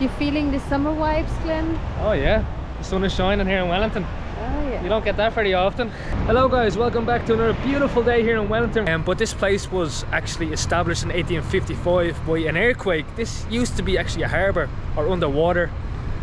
You feeling the summer vibes, Glenn? Oh yeah, the sun is shining here in Wellington. Oh yeah. You don't get that very often. Hello guys, welcome back to another beautiful day here in Wellington. Um, but this place was actually established in 1855 by an earthquake. This used to be actually a harbour or underwater,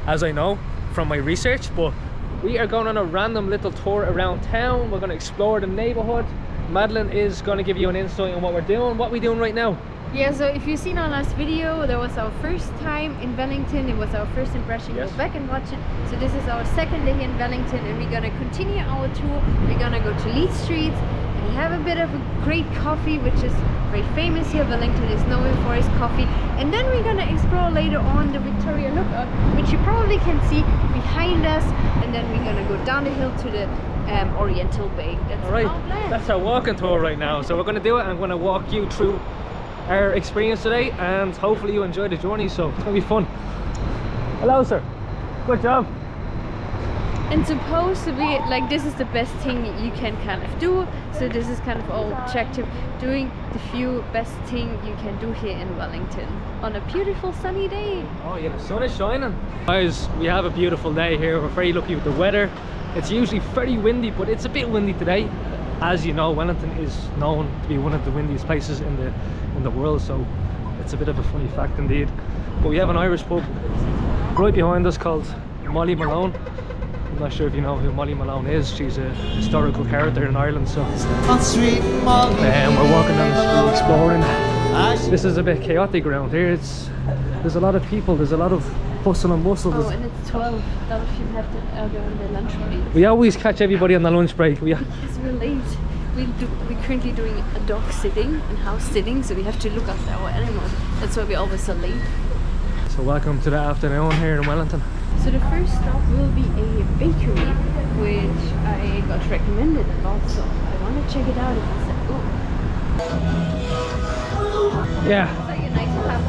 as I know from my research. But we are going on a random little tour around town. We're going to explore the neighbourhood. Madeline is going to give you an insight on what we're doing. What are we doing right now? Yeah, so if you've seen our last video, that was our first time in Wellington. It was our first impression. Yes. Go back and watch it. So this is our second day in Wellington and we're gonna continue our tour. We're gonna go to Leeds Street and have a bit of a great coffee, which is very famous here. Wellington is known for its coffee. And then we're gonna explore later on the Victoria Lookout, which you probably can see behind us. And then we're gonna go down the hill to the um, Oriental Bay. That's All right, our plan. that's our walking tour right now. So we're going to do it. I'm going to walk you through our experience today, and hopefully you enjoy the journey. So it's to be fun. Hello, sir. Good job. and supposed to be like this is the best thing you can kind of do so this is kind of all objective doing the few best thing you can do here in wellington on a beautiful sunny day Oh yeah, the sun is shining. Guys, we have a beautiful day here. We're very lucky with the weather. It's usually very windy, but it's a bit windy today. As you know, Wellington is known to be one of the windiest places in the in the world, so it's a bit of a funny fact indeed. But we have an Irish pub right behind us called Molly Malone. I'm not sure if you know who Molly Malone is. She's a historical character in Ireland, so Molly. um, we're walking down the street exploring. This is a bit chaotic around here. It's there's a lot of people. There's a lot of hustle and bustle. oh and it's 12 a lot of you have to uh, go on the lunch break We always catch everybody on the lunch break. We because we're late we do, we're currently doing a dog sitting and house sitting so we have to look after our animals that's why we're always so late so welcome to the afternoon here in Wellington. So the first stop will be a bakery, which I got recommended a lot, so I want to check it out. Said, oh, Yeah,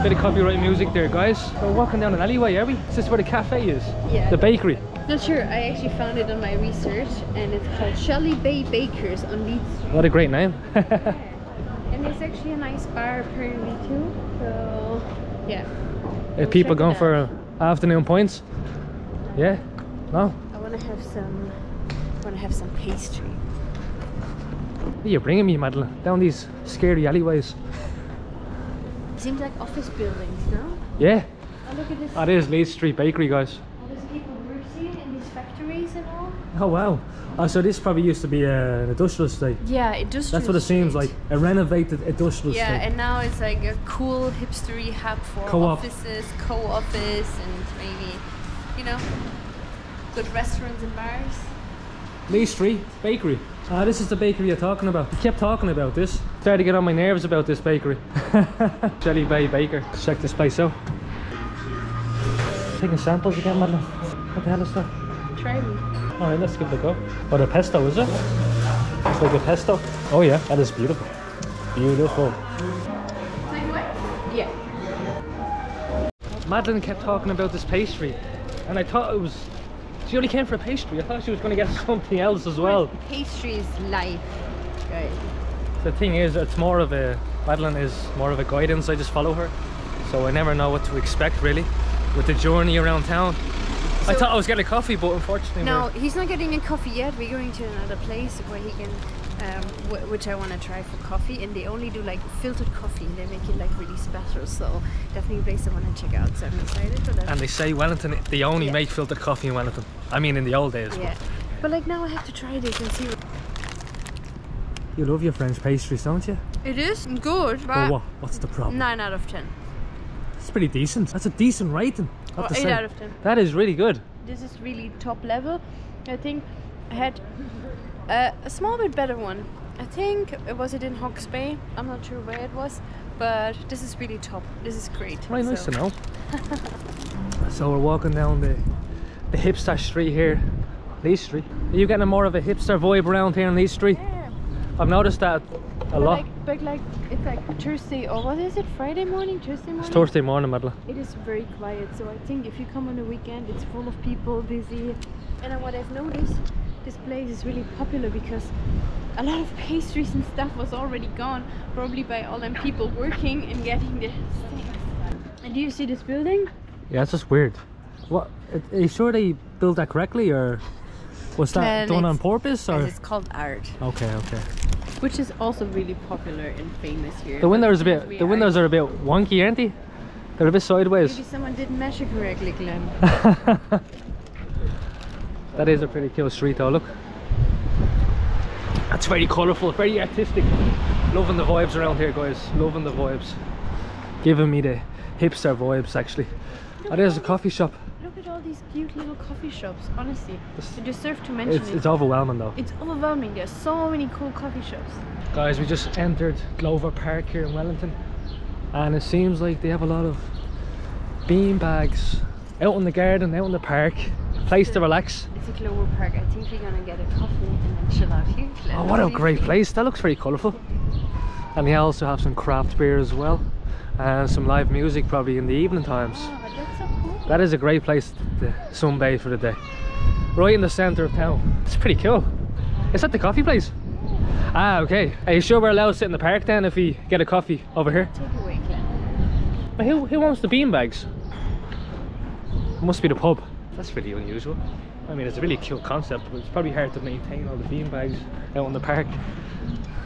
bit of copyright music there, guys. We're walking down an alleyway, are we? Is this where the cafe is? Yeah. The bakery. Not sure. I actually found it on my research, and it's called Shelly Bay Bakers on Leeds Street. What a great name. And it's actually a nice bar apparently too. So yeah. Are We'll people going out. for afternoon points? Yeah. No. I want to have some. Want to have some pastry. Where are you bringing me, Madeline? Down these scary alleyways. Seems like office buildings, no? Yeah. Oh look at this. That is Leeds Street Bakery, guys. All these people working in these factories and all. Oh wow. Oh, so this probably used to be uh, an industrial estate. Yeah, just. That's what it seems like. A renovated industrial Yeah, estate. and now it's like a cool hipstery hub for Co-op. offices, co-office, and maybe, you know, good restaurants and bars. Lee Street Bakery. Ah, this is the bakery you're talking about. You kept talking about this. Started to get on my nerves about this bakery. Shelly Bay Baker. Check this place out. Taking samples again, Madeline. What the hell is that? Try me. Alright, let's give it a go. Oh, the pesto, is it? It's like a pesto. Oh yeah, that is beautiful. Beautiful. Yeah. Madeline kept talking about this pastry, and I thought it was. She only came for a pastry. I thought she was going to get something else as well. Pastry is life, guys. The thing is, it's more of a. Madeline is more of a guidance. I just follow her, so I never know what to expect really with the journey around town. I thought I was getting a coffee, but unfortunately, No, he's not getting a coffee yet. We're going to another place where he can, um, wh- which I want to try for coffee. And they only do like filtered coffee. and They make it like really special. So definitely a place I want to check out. So I'm excited for that. and they say Wellington, they only Yeah. make filtered coffee in Wellington. I mean, in the old days. yeah. But like now I have to try this and see. What You love your French pastries, don't you? it is good, But but what? What's the problem? nine out of ten. It's pretty decent. That's a decent rating. I have Or to eight say. out of ten. That is really good. This is really top level. I think I had uh, a small bit better one. I think uh, was it in Hawke's Bay? I'm not sure where it was, but this is really top. This is great. Right, nice So- to know. so we're walking down the the hipster street here, Lee Street. Are you getting more of a hipster vibe around here in Lee Street? Yeah. I've noticed that a But lot. Like, but like it's like Thursday or what is it? Friday morning, Tuesday morning. It's Thursday morning, Madeline. It is very quiet, so I think if you come on a weekend, it's full of people, busy. And what I've noticed, this place is really popular because a lot of pastries and stuff was already gone, probably by all them people working and getting the things. And do you see this building? Yeah, it's just weird. What? Are you sure they built that correctly, or was that Well, done on purpose? Or It's called art, okay, okay. which is also really popular and famous here. The windows a bit. The windows are a bit wonky, aren't they? They're a bit sideways. Maybe someone didn't measure correctly, Glenn. that is a pretty cool street, though. Look. That's very colourful, very artistic. Loving the vibes around here, guys. Loving the vibes. Giving me the hipster vibes, actually. Oh, there's a coffee shop. Look at all these cute little coffee shops. Honestly, This- you deserve to mention It's, it. it's overwhelming, though. It's overwhelming. There's so many cool coffee shops. Guys, we just entered Glover Park here in Wellington, and it seems like they have a lot of bean bags out in the garden, out in the park, place to relax. It's a Glover Park. I think we're gonna get a coffee and then chill out here. Oh, what a great place! That looks very colourful. And they also have some craft beer as well, and some live music probably in the evening times. Oh, that's so cool. That is a great place to sunbathe for the day. Right in the centre of town. It's pretty cool. Is that the coffee place? Ah, okay. Are you sure we're allowed to sit in the park then if we get a coffee over here? Away. But who, who wants the bean bags? Must be the pub. That's really unusual. I mean, it's a really cool concept, but it's probably hard to maintain all the bean bags out in the park.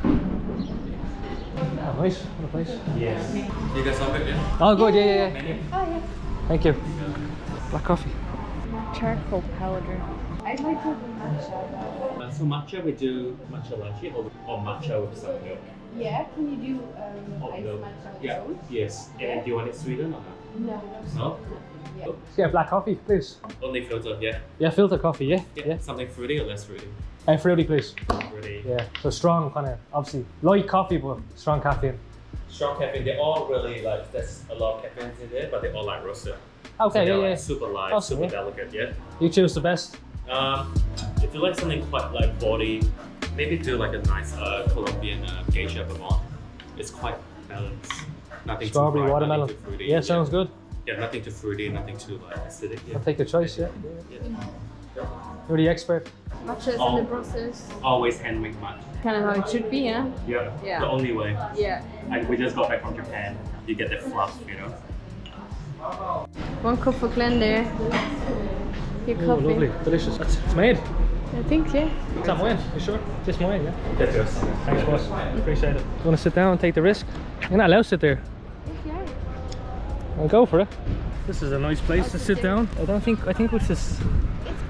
Oh, nice. What a place. Yes. You guys all good, yeah? Oh, good. Yeah, yeah, yeah. Oh yeah. Thank you. Black coffee. Charcoal powder. I'd like to have matcha. Uh, so matcha, we do matcha latte or, or matcha with some milk. Yeah, can you do um, Or iced milk. matcha with Yeah. oat? Yes. And do you want it sweetened or not? No, No? Yeah. Yeah, black coffee, please. Only filter, yeah. Yeah, filter coffee. Yeah, Yeah. yeah. Something fruity or less fruity? And fruity, please. Fruity. Yeah. So strong, kind of obviously light coffee, but strong caffeine. Strong caffeine, they're all really like, there's a lot of caffeine in there, but they're all like roasted. Okay. so yeah, they're yeah. like super light, Awesome, super yeah. delicate, yeah. You choose the best. Um, if you like something quite like body, maybe do like a nice uh, Colombian uh, geisha Vermont. It's quite balanced. Nothing Strawberry, too bright, watermelon. Nothing too fruity. Yeah, sounds good. Yeah, nothing too fruity, nothing too like acidic. Yeah. I'll take your choice. Yeah. yeah. You're the expert. Matcha is Oh. in the process. Always handmade matcha. Kind of how it should be, yeah? Yeah. Yeah. The only way. Yeah. Like we just got back from Japan. You get the fluff, you know. One cup for Glenn there. Your Oh, coffee. lovely, delicious. That's, it's made. I think, yeah. Is that mine? You sure? Just mine, yeah. That's yours. Thanks, boss. Appreciate it. You want to sit down and take the risk? You're not allowed to sit there. Yeah. I'll go for it. This is a nice place to sit down. I don't think. I think it's just. It's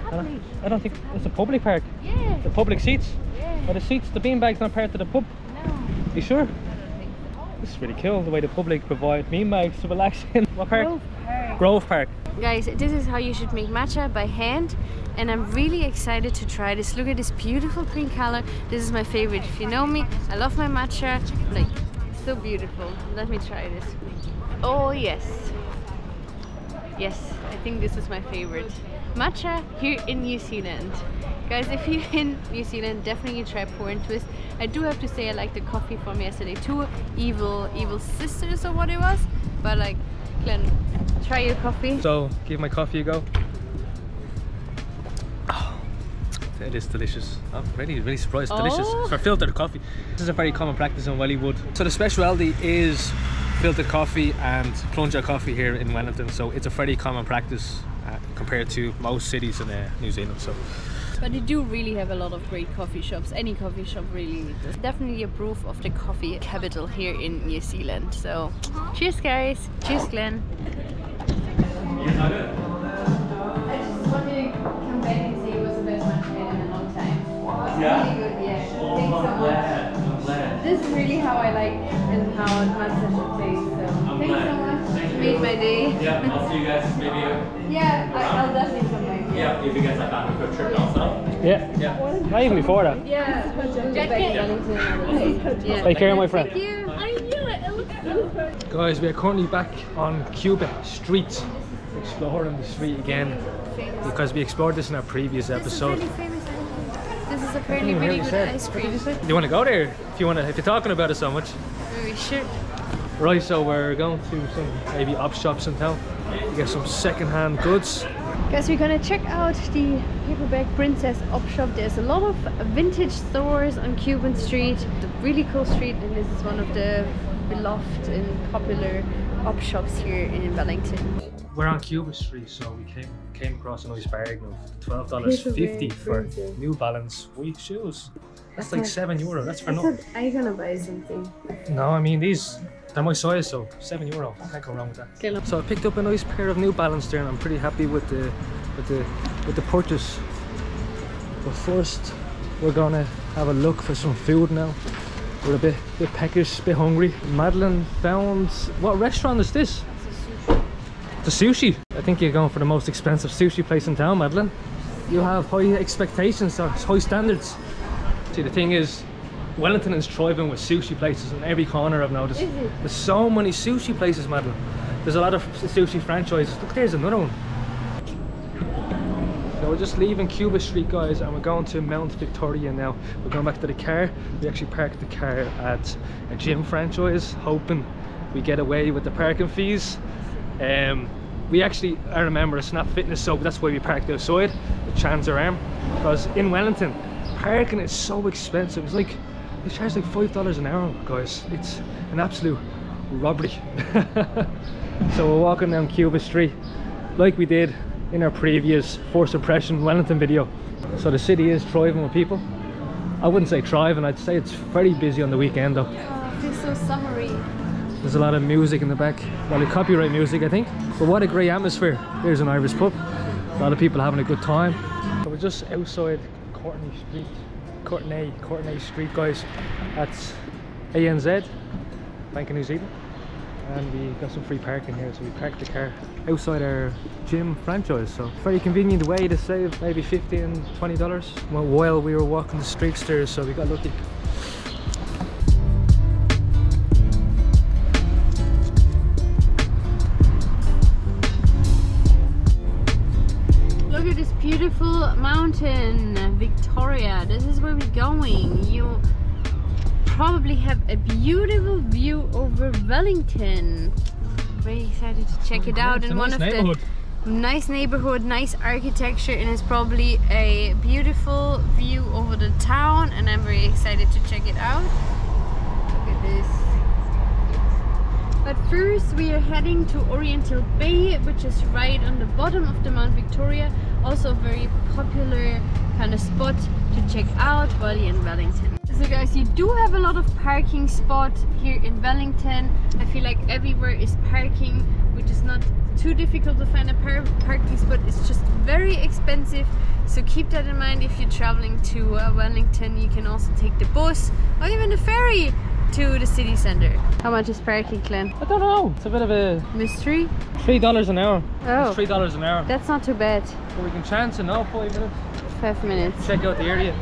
I public. don't, I don't think it's a public park. Yeah. The public seats. Yeah. Are the seats, the beanbags, not part of the pub? No. You sure? I don't think so. This is really cool. The way the public provide beanbags to relax in. What park? Grove Park. Grove Park. Guys, this is how you should make matcha by hand. And I'm really excited to try this. Look at this beautiful green color. This is my favorite. If you know me, I love my matcha. Like, so beautiful. Let me try this. Oh, yes. Yes, I think this is my favorite. Matcha here in New Zealand. Guys, if you're in New Zealand, definitely try Pour and Twist. I do have to say I like the coffee from yesterday too. Evil, evil sisters or what it was. But like, Glenn, try your coffee. So give my coffee a go. Oh, it is delicious. I'm really, really surprised. Delicious. Oh. For filtered coffee. This is a very common practice in Wellywood. So the specialty is filtered coffee and plunger coffee here in Wellington. So it's a fairly common practice uh, compared to most cities in uh, New Zealand. So But they do really have a lot of great coffee shops. Any coffee shop really. It's definitely a proof of the coffee capital here in New Zealand. So, cheers, guys. Cheers, Glenn. I just wanted to come back and say it was the best match I had in a long time. It was Yeah? really good, yeah. Oh, thanks so much. glad. I'm glad. This is really how I like and how matcha should taste. So, thanks glad. so much. Thank you. Made my day. Yeah, I'll see you guys maybe. Yeah, I, I'll definitely come back. Yeah, if you guys are done with your trip also. yeah, Yeah. not even before that. Yeah, Jacket. Yeah. Take care, my friend. Thank you. I knew it. It looks so Guys, we are currently back on Cuba Street, exploring the street again because we explored this in our previous This is episode. really. This is really hear good you ice cream. Do you want to go there? If you want to, if you're talking about it so much. We should. Right, so we're going to some maybe op shops in town. to Get some second-hand goods. Guys, we're gonna check out the Paperback Princess op shop. There's a lot of vintage stores on Cuba Street. It's a really cool street, and this is one of the beloved and popular up shops here in Wellington. We're on Cuba Street, so we came came across a nice bargain of twelve dollars fifty for New Balance white shoes. That's like seven euro. That's for nothing. I'm gonna buy something. No, I mean these. They're my size, so seven euro. I can't go wrong with that. Okay. So I picked up a nice pair of New Balance there, and I'm pretty happy with the with the with the purchase. But first, we're gonna have a look for some food now. We're a bit bit peckish, a bit hungry. Madeline found what restaurant is this? The sushi. I think you're going for the most expensive sushi place in town, Madeline. You have high expectations, or high standards. See, the thing is, Wellington is thriving with sushi places in every corner I've noticed. There's so many sushi places, Madeline. There's a lot of sushi franchises. Look, there's another one. We're just leaving Cuba Street, guys, and we're going to Mount Victoria now. We're going back to the car. We actually parked the car at a gym franchise, hoping we get away with the parking fees. Um, we actually, I remember a Snap Fitness so that's why we parked outside, the Chancer Arm, because in Wellington, parking is so expensive. It's like, they charge like $5 an hour, guys. It's an absolute robbery. so we're walking down Cuba Street, like we did in our previous Force Impression Wellington video. So the city is thriving with people. I wouldn't say thriving, I'd say it's very busy on the weekend though. Oh, I feel so summery. There's a lot of music in the back. Well, it's copyright music, I think. But what a great atmosphere. Here's an Irish pub. A lot of people having a good time. So we're just outside Courtenay Street. Courtenay, Courtenay Street, guys. That's ANZ, Bank of New Zealand. And we got some free parking here, so we parked the car outside our gym franchise. So very convenient way to save maybe 50 and 20 dollars well, while we were walking the streets there, so we got lucky. Look at this beautiful mountain, Victoria. This is where we're going. You probably have a beautiful view over Wellington. Very excited to check it out. A And one of the nice neighborhood, nice architecture, and it's probably a beautiful view over the town. And I'm very excited to check it out. Look at this. But first we are heading to Oriental Bay, which is right on the bottom of the Mount Victoria. Also a very popular kind of spot to check out while you're in Wellington. So guys, you do have a lot of parking spots here in Wellington. I feel like everywhere is parking, which is not too difficult to find a par parking spot. It's just very expensive. So keep that in mind if you're traveling to uh, Wellington. You can also take the bus or even the ferry to the city center. How much is parking, Glenn? I don't know. It's a bit of a Mystery? three dollars an hour. Oh. It's three dollars an hour. That's not too bad. But we can chance it now, five minutes. Five minutes. Check out the area.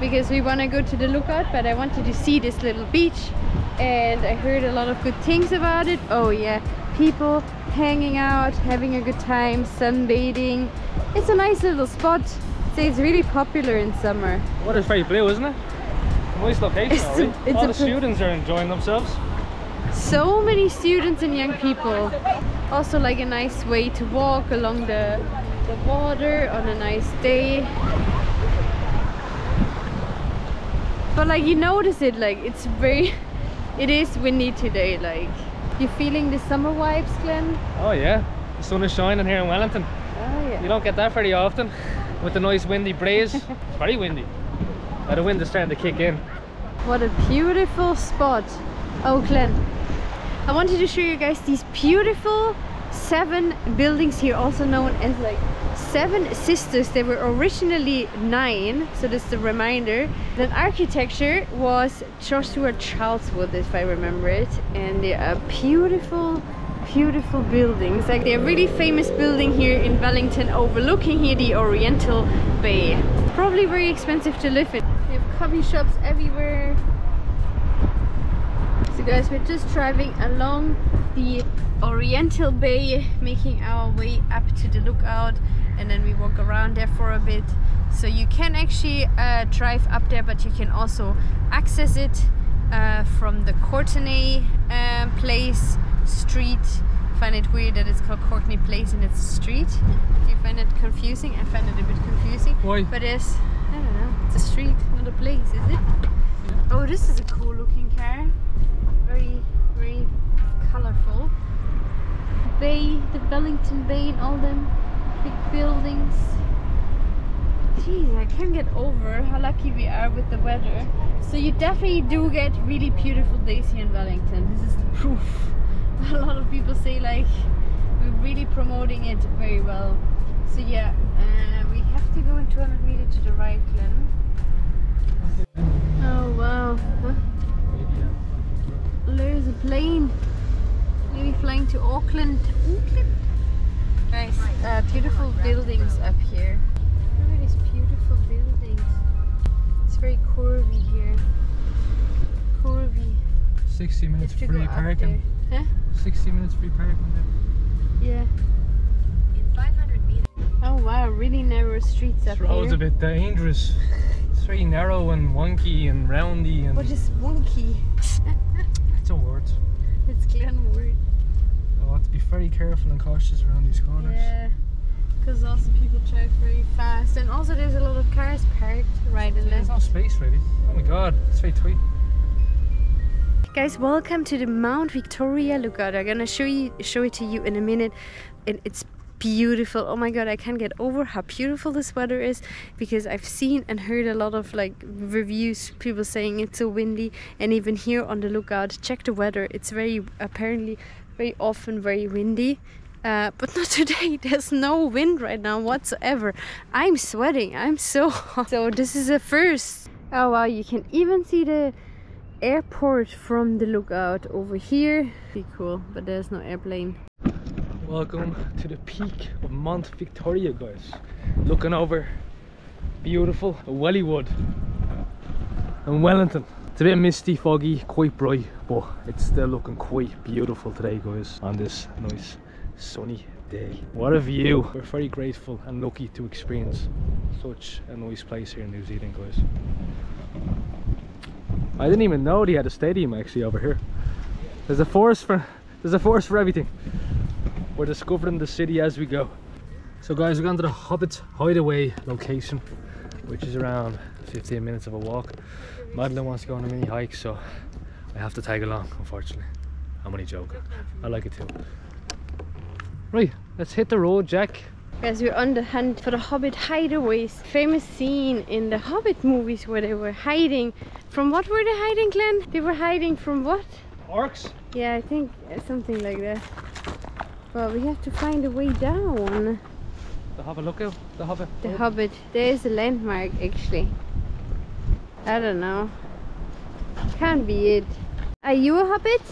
Because we want to go to the lookout, but I wanted to see this little beach. And I heard a lot of good things about it. Oh yeah, people hanging out, having a good time, sunbathing. It's a nice little spot. It's really popular in summer. Water's very blue, isn't it? Nice location, It's a- it's All the students are enjoying themselves. So many students and young people. Also like a nice way to walk along the, the water on a nice day. But like you notice it, like it's very, it is windy today. Like you feeling the summer vibes, Glenn? Oh yeah, the sun is shining here in Wellington. Oh yeah. You don't get that very often with the nice windy breeze. it's very windy. Now the wind is starting to kick in. What a beautiful spot. Oh, Glenn. I wanted to show you guys these beautiful seven buildings here, also known as like seven sisters. They were originally nine, so this is the reminder. That architecture was Joshua Charlesworth, if I remember it. And they are beautiful, beautiful buildings. Like they're really famous building here in Wellington overlooking here the Oriental Bay. Probably very expensive to live in. They have coffee shops everywhere. So guys, we're just driving along the Oriental Bay, making our way up to the lookout and then we walk around there for a bit. So you can actually uh, drive up there, but you can also access it uh, from the Courtenay um, Place Street. I find it weird that it's called Courtenay Place and it's a street. Do you find it confusing? I find it a bit confusing. Why? But it's, I don't know, it's a street, not a place, is it? Oh, this is a cool looking car. Very, very colorful. Bay, the Wellington Bay and all them big buildings. Jeez, I can't get over how lucky we are with the weather. So you definitely do get really beautiful days here in Wellington. This is the proof. A lot of people say like we're really promoting it very well. So yeah, uh, we have to go in 200 meters to the right, Glenn. Oh wow. Huh? There's a plane. Maybe flying to Auckland. Auckland? Guys, uh, beautiful buildings up here. Look at these beautiful buildings. It's very curvy here. Curvy. 60 minutes Have to go free parking. Huh? 60 minutes free parking there. Yeah. Oh wow, really narrow streets up This road's a bit dangerous. It's very narrow and wonky and roundy and What is wonky? it's a word. It's have to be very careful and cautious around these corners. Yeah. Because also people drive very fast, and also there's a lot of cars parked right and There's no space really. Oh my god, it's very tight. Guys, welcome to the Mount Victoria lookout. I'm gonna show you show it to you in a minute. And it's beautiful. Oh my god, I can't get over how beautiful this weather is because I've seen and heard a lot of like reviews, people saying it's so windy, and even here on the lookout, check the weather. It's very apparently very often very windy. Uh, but not today. There's no wind right now whatsoever. I'm sweating. I'm so hot. So this is a first. Oh wow, you can even see the airport from the lookout over here. Be cool, but there's no airplane. Welcome to the peak of Mount Victoria, guys. Looking over beautiful Wellywood and Wellington. It's a bit misty, foggy, quite bright, but it's still looking quite beautiful today, guys, on this nice sunny day. What a view! We're very grateful and lucky to experience such a nice place here in New Zealand, guys. I didn't even know they had a stadium actually over here. There's a forest for there's a forest for everything. We're discovering the city as we go. So guys, we're going to the Hobbit Hideaway location, which is around 15 minutes of a walk. Madeline wants to go on a mini hike, so I have to tag along, unfortunately. I'm only joking. I like it too. Right, let's hit the road, Jack. Guys, we're on the hunt for the Hobbit hideaways. Famous scene in the Hobbit movies where they were hiding. From what were they hiding, Glenn? They were hiding from what? Orcs? Yeah, I think something like that. Well, we have to find a way down. The Hobbit lookout? The Hobbit? The Hobbit. There is a landmark actually. I don't know. Can't be it. Are you a Hobbit?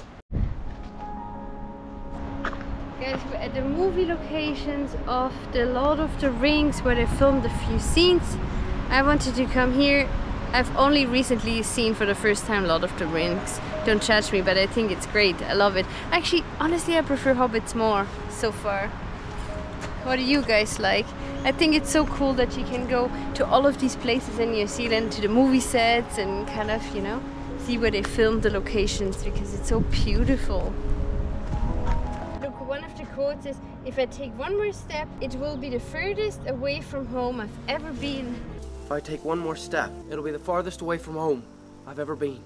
Guys, we're at the movie locations of the Lord of the Rings where they filmed a few scenes. I wanted to come here. I've only recently seen for the first time Lord of the Rings. Don't judge me, but I think it's great. I love it. Actually, honestly, I prefer Hobbits more so far. What do you guys like? I think it's so cool that you can go to all of these places in New Zealand, to the movie sets, and kind of, you know, see where they filmed the locations because it's so beautiful. Look, one of the quotes is If I take one more step, it will be the furthest away from home I've ever been. If I take one more step, it'll be the farthest away from home I've ever been.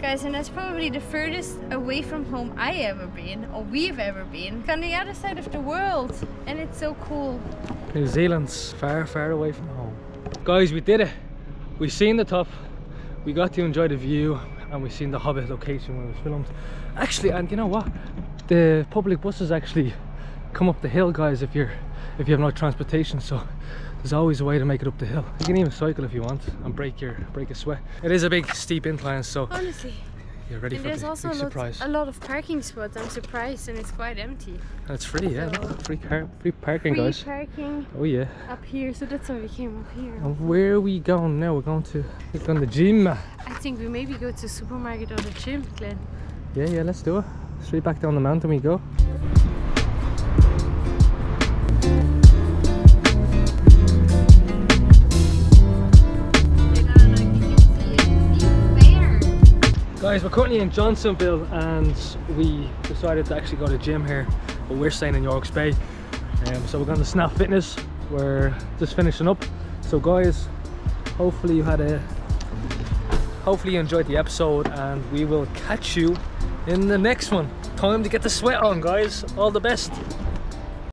Guys, and that's probably the furthest away from home I ever been, or we've ever been, on the other side of the world. And it's so cool. New Zealand's far, far away from home. Guys, we did it. We've seen the top. We got to enjoy the view and we've seen the Hobbit location when it was filmed. Actually, and you know what? The public buses actually come up the hill, guys, if you're if you have no transportation. So there's always a way to make it up the hill. You can even cycle if you want and break your break a sweat. It is a big steep incline, so Honestly. you're ready And for there's the also big a lot, surprise. a lot of parking spots. I'm surprised, and it's quite empty. It's free, yeah. So- Free car, free parking, Free guys. parking Oh yeah. up here, so that's why we came up here. And where are we going now? We're going to we're going to the gym. I think we maybe go to supermarket or the gym, Glenn. Yeah, yeah, let's do it. Straight back down the mountain we go. Guys, we're currently in Johnsonville and we decided to actually go to gym here, but we're staying in Yorks Bay. Um, so we're going to Snap Fitness. We're just finishing up. So guys, hopefully you had a hopefully you enjoyed the episode and we will catch you in the next one. Time to get the sweat on, guys. All the best.